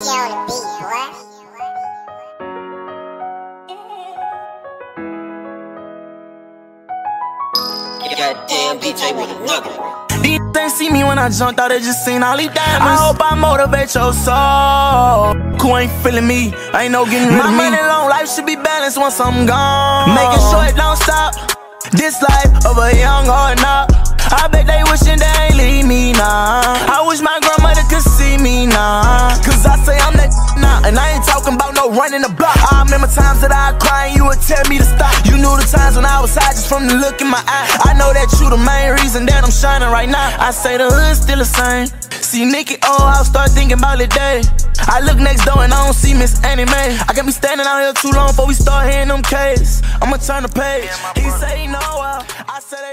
on the beat. Goddamn DJ with a nugget. These ain't see me when I jumped out, they just seen all these diamonds. I hope I motivate your soul. Who ain't feeling me? Ain't no getting rid of me. My money long life should be balanced once I'm gone. Making sure it don't stop. This life of a young or not. Me now. Cause I say I'm that now. And I ain't talking about no running the block. I remember times that I cry and you would tell me to stop. You knew the times when I was high just from the look in my eye. I know that you the main reason that I'm shining right now. I say the hood's still the same. See Nikki, oh, I'll start thinking about the day. I look next door and I don't see Miss Annie Mae. I can't be standing out here too long before we start hearing them K's. I'ma turn the page. He say no, I they ain't.